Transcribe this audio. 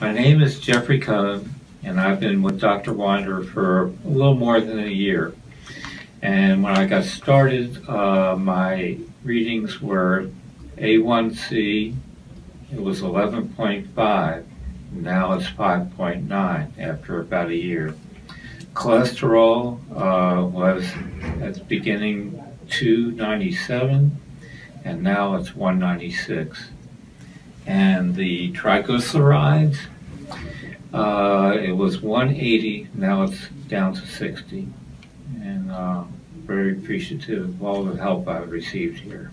My name is Jeffrey Cohn, and I've been with Dr. Wander for a little more than a year. And when I got started, uh, my readings were A1C, it was 11.5. Now it's 5.9 after about a year. Cholesterol uh, was at the beginning 297, and now it's 196 and the triglycerides, uh, it was 180, now it's down to 60. And uh, very appreciative of all the help I've received here.